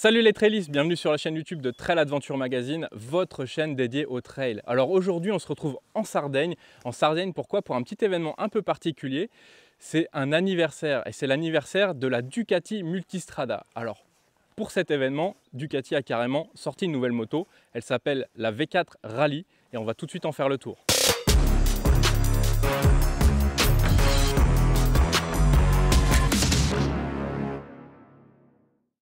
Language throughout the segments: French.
Salut les trailistes, bienvenue sur la chaîne YouTube de Trail Adventure Magazine, votre chaîne dédiée au trail. Alors aujourd'hui on se retrouve en Sardaigne. En Sardaigne pourquoi? Pour un petit événement un peu particulier. C'est un anniversaire et c'est l'anniversaire de la Ducati Multistrada. Alors pour cet événement, Ducati a carrément sorti une nouvelle moto. Elle s'appelle la V4 Rally et on va tout de suite en faire le tour.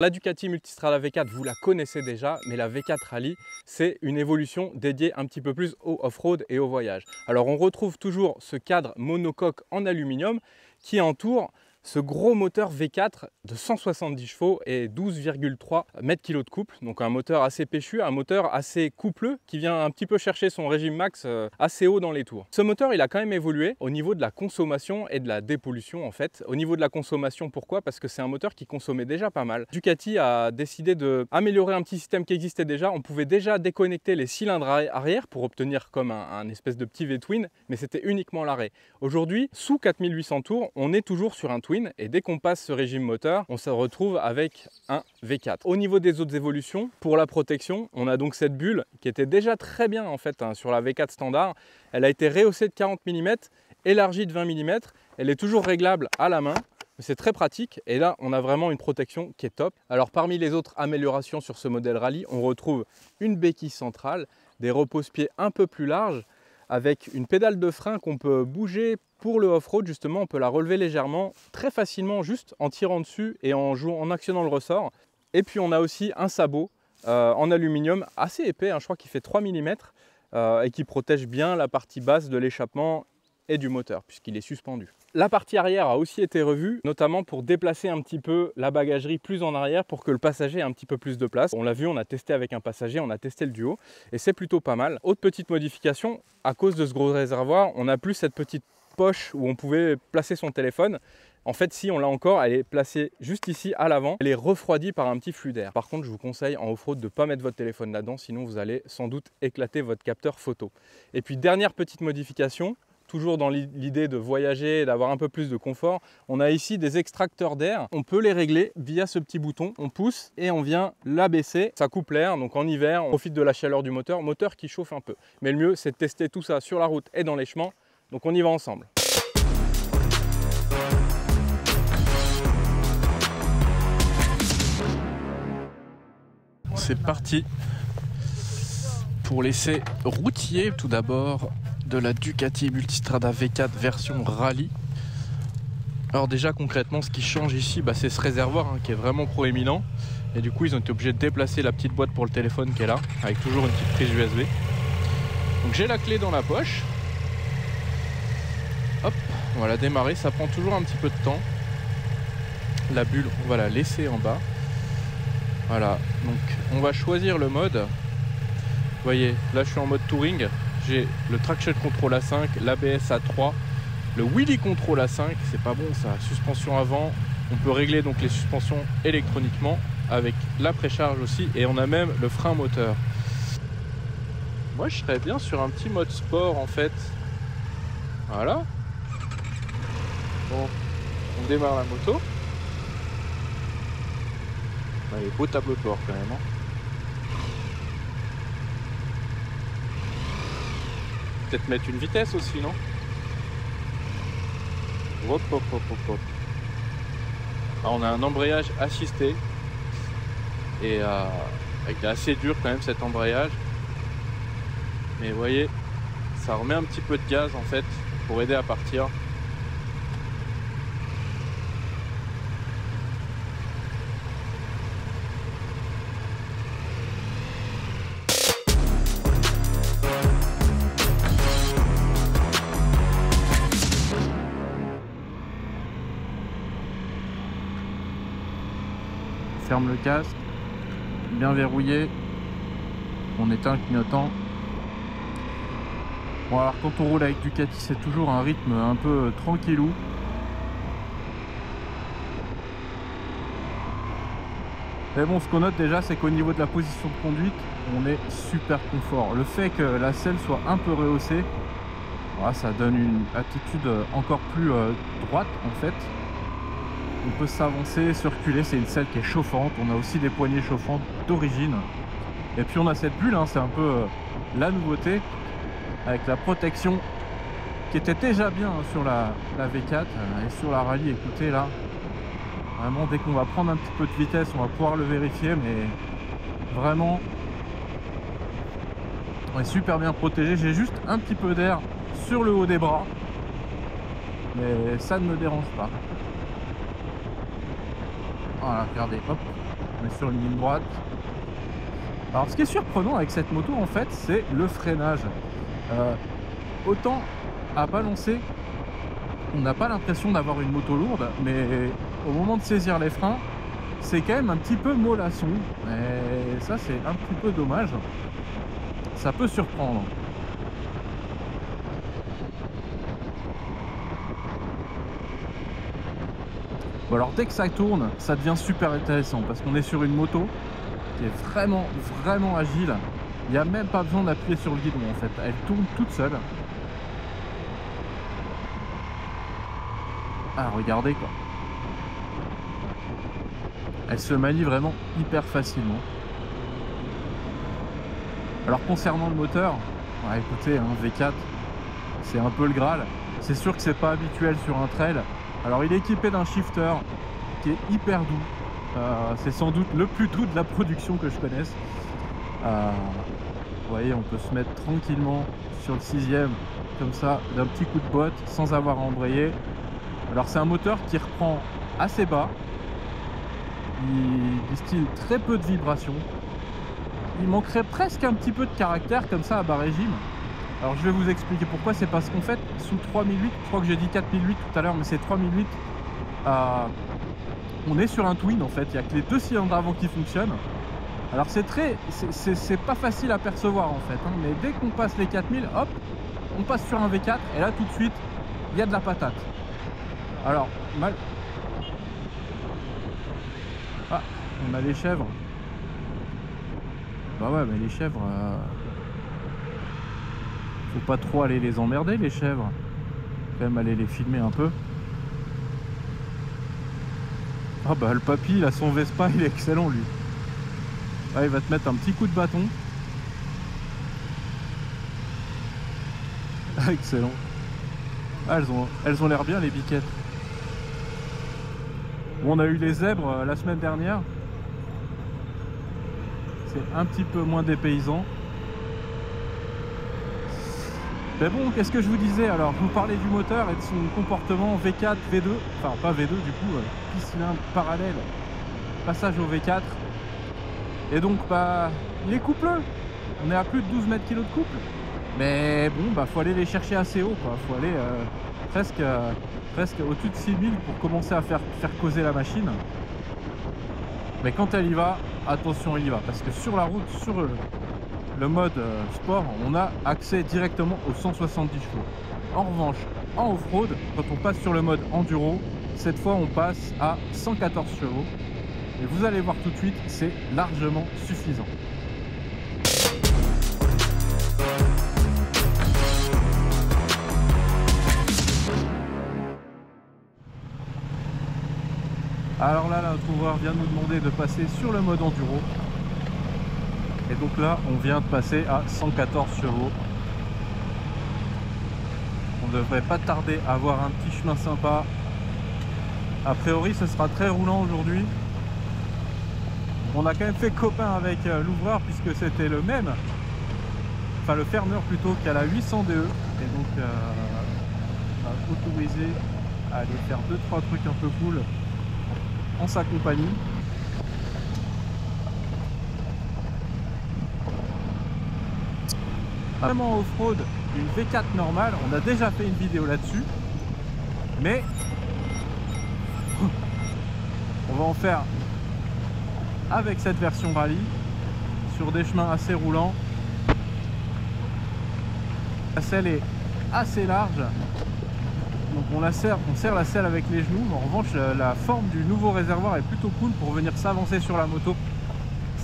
La Ducati Multistrada V4, vous la connaissez déjà, mais la V4 Rally, c'est une évolution dédiée un petit peu plus au off-road et au voyage. Alors on retrouve toujours ce cadre monocoque en aluminium qui entoure ce gros moteur V4 de 170 chevaux et 12,3 mètres kg de couple, donc un moteur assez péchu, un moteur assez coupleux qui vient un petit peu chercher son régime max euh, assez haut dans les tours. Ce moteur il a quand même évolué au niveau de la consommation et de la dépollution en fait. Au niveau de la consommation pourquoi? Parce que c'est un moteur qui consommait déjà pas mal. Ducati a décidé d'améliorer un petit système qui existait déjà. On pouvait déjà déconnecter les cylindres arrière pour obtenir comme un, espèce de petit V-twin, mais c'était uniquement l'arrêt. Aujourd'hui, sous 4800 tours, on est toujours sur un et dès qu'on passe ce régime moteur, on se retrouve avec un V4. Au niveau des autres évolutions, pour la protection, on a donc cette bulle qui était déjà très bien en fait hein, sur la V4 standard. Elle a été rehaussée de 40 mm, élargie de 20 mm. Elle est toujours réglable à la main. C'est très pratique et là on a vraiment une protection qui est top. Alors parmi les autres améliorations sur ce modèle rallye, on retrouve une béquille centrale, des repose-pieds un peu plus larges, avec une pédale de frein qu'on peut bouger pour le off-road justement on peut la relever légèrement très facilement juste en tirant dessus et en, jouant, en actionnant le ressort. Et puis on a aussi un sabot euh, en aluminium assez épais hein, je crois qu'il fait 3 mm euh, et qui protège bien la partie basse de l'échappement du moteur puisqu'il est suspendu. La partie arrière a aussi été revue, notamment pour déplacer un petit peu la bagagerie plus en arrière pour que le passager ait un petit peu plus de place. On l'a vu, on a testé avec un passager, on a testé le duo et c'est plutôt pas mal. Autre petite modification, à cause de ce gros réservoir, on n'a plus cette petite poche où on pouvait placer son téléphone. En fait, si on l'a encore, elle est placée juste ici à l'avant. Elle est refroidie par un petit flux d'air. Par contre, je vous conseille en off-road de ne pas mettre votre téléphone là-dedans, sinon vous allez sans doute éclater votre capteur photo. Et puis, dernière petite modification, toujours dans l'idée de voyager et d'avoir un peu plus de confort, on a ici des extracteurs d'air. On peut les régler via ce petit bouton. On pousse et on vient l'abaisser. Ça coupe l'air, donc en hiver, on profite de la chaleur du moteur, moteur qui chauffe un peu. Mais le mieux, c'est de tester tout ça sur la route et dans les chemins. Donc on y va ensemble. C'est parti pour l'essai routier tout d'abord de la Ducati Multistrada V4 version rallye. Alors déjà concrètement ce qui change ici bah, c'est ce réservoir hein, qui est vraiment proéminent et du coup ils ont été obligés de déplacer la petite boîte pour le téléphone qui est là avec toujours une petite prise USB. Donc j'ai la clé dans la poche. Hop, on va la démarrer, ça prend toujours un petit peu de temps. La bulle, on va la laisser en bas. Voilà, donc on va choisir le mode. Vous voyez, là je suis en mode touring j'ai le traction control à 5, l'ABS à 3, le wheelie control à 5, c'est pas bon ça, suspension avant, on peut régler donc les suspensions électroniquement avec la précharge aussi et on a même le frein moteur. Moi je serais bien sur un petit mode sport en fait. Voilà. Bon, on démarre la moto. Allez, beau tableau de bord quand même. Hein. Peut-être mettre une vitesse aussi, non hop, hop, hop, ah, on a un embrayage assisté. Et euh, avec assez dur quand même cet embrayage. Mais vous voyez, ça remet un petit peu de gaz en fait pour aider à partir. Ferme le casque, bien verrouillé, on éteint le clignotant. Bon alors quand on roule avec Ducati c'est toujours un rythme un peu tranquillou. Mais bon ce qu'on note déjà c'est qu'au niveau de la position de conduite on est super confort. Le fait que la selle soit un peu rehaussée, ça donne une attitude encore plus euh, droite en fait. On peut s'avancer, circuler, c'est une selle qui est chauffante, on a aussi des poignées chauffantes d'origine. Et puis on a cette bulle, hein, c'est un peu euh, la nouveauté, avec la protection qui était déjà bien hein, sur la, la V4 euh, et sur la rallye, écoutez là, vraiment dès qu'on va prendre un petit peu de vitesse, on va pouvoir le vérifier, mais vraiment on est super bien protégé, j'ai juste un petit peu d'air sur le haut des bras, mais ça ne me dérange pas. Voilà, regardez, hop, on est sur une ligne droite. Alors ce qui est surprenant avec cette moto en fait, c'est le freinage. Euh, autant à balancer, on n'a pas l'impression d'avoir une moto lourde, mais au moment de saisir les freins, c'est quand même un petit peu mollasson. Et ça c'est un petit peu dommage. Ça peut surprendre. Bon alors dès que ça tourne, ça devient super intéressant parce qu'on est sur une moto qui est vraiment vraiment agile. Il n'y a même pas besoin d'appuyer sur le guidon en fait, elle tourne toute seule. Ah regardez quoi. Elle se manie vraiment hyper facilement. Alors concernant le moteur, écoutez, un V4, c'est un peu le Graal. C'est sûr que c'est pas habituel sur un trail, alors il est équipé d'un shifter qui est hyper doux. Euh, c'est sans doute le plus doux de la production que je connaisse. Euh, vous voyez, on peut se mettre tranquillement sur le sixième, comme ça, d'un petit coup de botte, sans avoir à embrayer. Alors c'est un moteur qui reprend assez bas. Il distille très peu de vibrations. Il manquerait presque un petit peu de caractère comme ça à bas régime. Alors je vais vous expliquer pourquoi, c'est parce qu'en fait sous 3008, je crois que j'ai dit 4008 tout à l'heure, mais c'est 3008, euh, on est sur un twin en fait, il n'y a que les deux cylindres avant qui fonctionnent. Alors c'est très, c'est pas facile à percevoir en fait, hein, mais dès qu'on passe les 4000, hop, on passe sur un V4 et là tout de suite, il y a de la patate. Alors, mal... Ah, on a les chèvres. Bah ouais, mais les chèvres... Euh, faut pas trop aller les emmerder les chèvres. Quand même aller les filmer un peu. Ah bah le papy, il a son Vespa, il est excellent lui. Ah, il va te mettre un petit coup de bâton. Ah, excellent. Ah, elles ont elles ont l'air bien les biquettes. On a eu les zèbres euh, la semaine dernière. C'est un petit peu moins dépaysant. Mais bon, qu'est-ce que je vous disais alors Je vous parlais du moteur et de son comportement V4, V2, enfin pas V2 du coup, euh, cylindre parallèle, passage au V4. Et donc bah il est coupleux. On est à plus de 12 mètres kg de couple. Mais bon bah faut aller les chercher assez haut quoi. Faut aller euh, presque, euh, presque au-dessus de 6000 pour commencer à faire, faire causer la machine. Mais quand elle y va, attention elle y va. Parce que sur la route, sur le mode euh, sport, on a accès directement aux 170 chevaux. En revanche, en off-road, quand on passe sur le mode enduro, cette fois on passe à 114 chevaux. Et vous allez voir tout de suite, c'est largement suffisant. Alors là, notre ouvreur vient de nous demander de passer sur le mode enduro. Et donc là, on vient de passer à 114 chevaux. On devrait pas tarder à avoir un petit chemin sympa. A priori, ce sera très roulant aujourd'hui. On a quand même fait copain avec euh, l'ouvreur puisque c'était le même, enfin le fermeur plutôt qu'à la 800 DE. Et donc, euh, on a autorisé à aller faire 2-3 trucs un peu cool en sa compagnie. Vraiment off-road une V4 normale, on a déjà fait une vidéo là-dessus, mais on va en faire avec cette version rallye sur des chemins assez roulants. La selle est assez large, donc on, la serre, on serre la selle avec les genoux. En revanche, la, forme du nouveau réservoir est plutôt cool pour venir s'avancer sur la moto.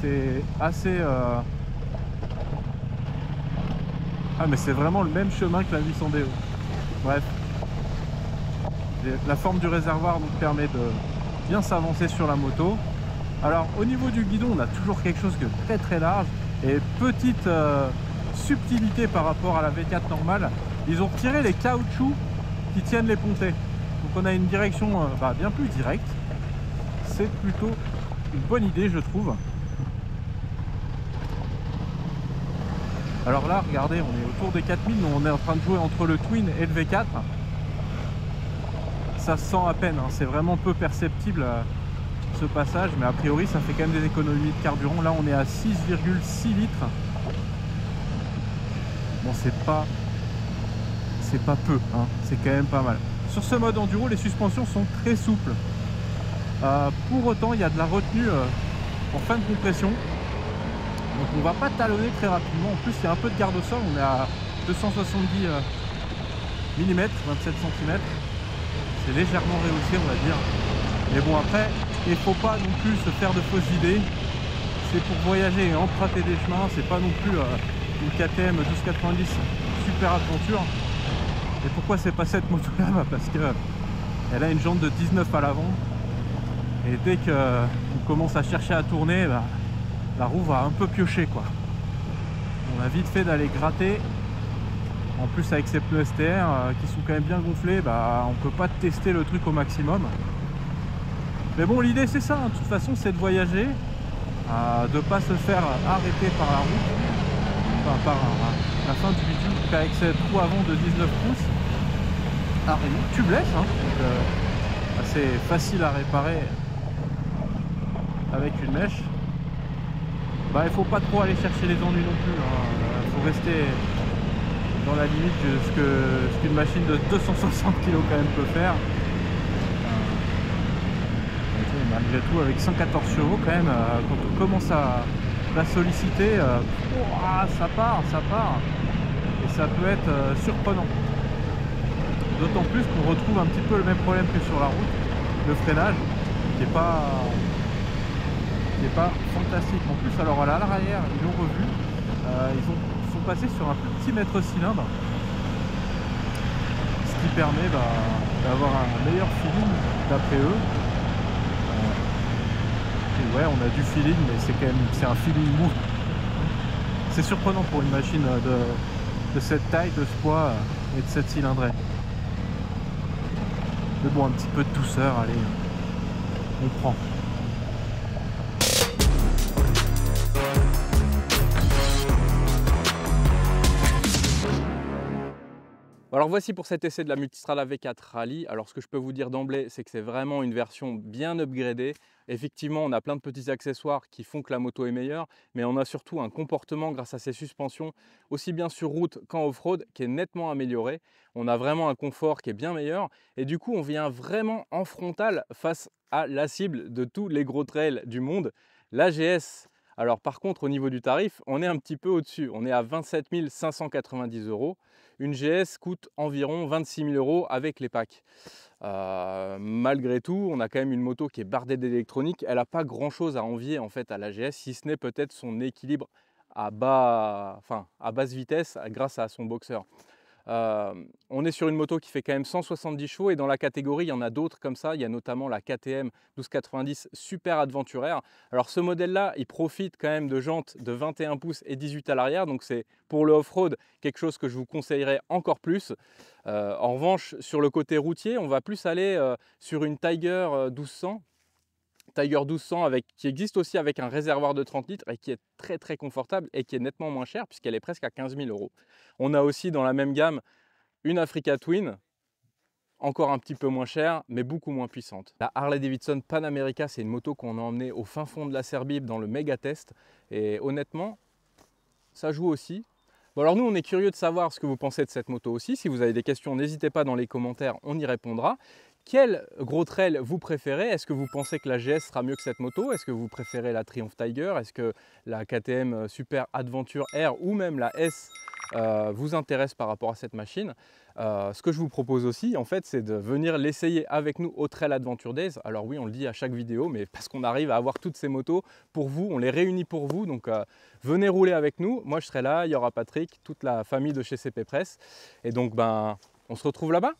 C'est assez... Euh, ah mais c'est vraiment le même chemin que la 800 DO. Bref. La forme du réservoir nous permet bien s'avancer sur la moto. Alors au niveau du guidon, on a toujours quelque chose de très très large et petite euh, subtilité par rapport à la V4 normale. Ils ont retiré les caoutchoucs qui tiennent les pontées. Donc on a une direction euh, bah, bien plus directe. C'est plutôt une bonne idée je trouve. Alors là, regardez, on est autour des 4000, on est en train de jouer entre le Twin et le V4. Ça se sent à peine, hein. c'est vraiment peu perceptible euh, ce passage, mais a priori ça fait quand même des économies de carburant. Là on est à 6,6 litres. Bon c'est pas c'est pas peu, hein. c'est quand même pas mal. Sur ce mode enduro, les suspensions sont très souples. Euh, pour autant, il y a de la retenue euh, en fin de compression. Donc on va pas talonner très rapidement. En plus, il y a un peu de garde au sol. On est à 270 mm, 27 cm. C'est légèrement rehaussé, on va dire. Mais bon, après, il faut pas non plus se faire de fausses idées. C'est pour voyager et emprunter des chemins. C'est pas non plus euh, une KTM 1290 super aventure. Et pourquoi c'est pas cette moto là bah, Parce que elle a une jante de 19 à l'avant. Et dès qu'on commence à chercher à tourner, bah, la roue va un peu piocher quoi. On a vite fait d'aller gratter. En plus avec ces pneus STR euh, qui sont quand même bien gonflés, bah, on peut pas tester le truc au maximum. Mais bon l'idée c'est ça, hein. de toute façon c'est de voyager, euh, de pas se faire arrêter par la route, enfin par euh, la fin du bitume avec cette roue avant de 19 pouces. Ah, tubeless, hein, donc assez facile à réparer avec une mèche bah, il faut pas trop aller chercher les ennuis non plus. Il hein. faut rester dans la limite de ce qu'une machine de 260 kg quand même peut faire. Euh, malgré tout, avec 114 chevaux quand même, euh, quand on commence à la solliciter, euh, ça part, ça part. Et ça peut être surprenant. D'autant plus qu'on retrouve un petit peu le même problème que sur la route, le freinage, qui n'est pas pas fantastique. En plus, alors à l'arrière, ils l'ont revu. Euh, ils, sont passés sur un petit mètre cylindre. Ce qui permet bah, d'avoir un meilleur feeling d'après eux. Euh, ouais, on a du feeling, mais c'est quand même c'est un feeling mou. C'est surprenant pour une machine de, de cette taille, de ce poids euh, et de cette cylindrée. Mais bon, un petit peu de douceur, allez, on prend. Alors voici pour cet essai de la Multistrada V4 Rally. Alors ce que je peux vous dire d'emblée, c'est que c'est vraiment une version bien upgradée. Effectivement, on a plein de petits accessoires qui font que la moto est meilleure, mais on a surtout un comportement grâce à ses suspensions, aussi bien sur route qu'en off-road, qui est nettement amélioré. On a vraiment un confort qui est bien meilleur, et du coup, on vient vraiment en frontal face à la cible de tous les gros trails du monde, l'AGS. Alors par contre, au niveau du tarif, on est un petit peu au-dessus. On est à 27 590 euros une GS coûte environ 26 000 euros avec les packs. Euh, malgré tout, on a quand même une moto qui est bardée d'électronique. Elle n'a pas grand chose à envier en fait à la GS, si ce n'est peut-être son équilibre à, bas, enfin, à basse vitesse grâce à son boxeur. Euh, on est sur une moto qui fait quand même 170 chevaux et dans la catégorie, il y en a d'autres comme ça. Il y a notamment la KTM 1290 Super Adventuraire. Alors ce modèle-là, il profite quand même de jantes de 21 pouces et 18 à l'arrière. Donc c'est pour le off-road quelque chose que je vous conseillerais encore plus. Euh, en revanche, sur le côté routier, on va plus aller euh, sur une Tiger 1200 Tiger 1200 avec, qui existe aussi avec un réservoir de 30 litres et qui est très très confortable et qui est nettement moins cher puisqu'elle est presque à 15 000 euros. On a aussi dans la même gamme une Africa Twin, encore un petit peu moins chère mais beaucoup moins puissante. La Harley Davidson Pan America c'est une moto qu'on a emmenée au fin fond de la Serbie dans le méga test et honnêtement ça joue aussi. Bon alors nous on est curieux de savoir ce que vous pensez de cette moto aussi. Si vous avez des questions n'hésitez pas dans les commentaires, on y répondra. Quel gros trail vous préférez? Est-ce que vous pensez que la GS sera mieux que cette moto? Est-ce que vous préférez la Triumph Tiger? Est-ce que la KTM Super Adventure R ou même la S euh, vous intéresse par rapport à cette machine? Euh, ce que je vous propose aussi, en fait, c'est de venir l'essayer avec nous au Trail Adventure Days. Alors oui, on le dit à chaque vidéo, mais parce qu'on arrive à avoir toutes ces motos pour vous, on les réunit pour vous. Donc euh, venez rouler avec nous. Moi, je serai là, il y aura Patrick, toute la famille de chez CP Press. Et donc, ben, on se retrouve là-bas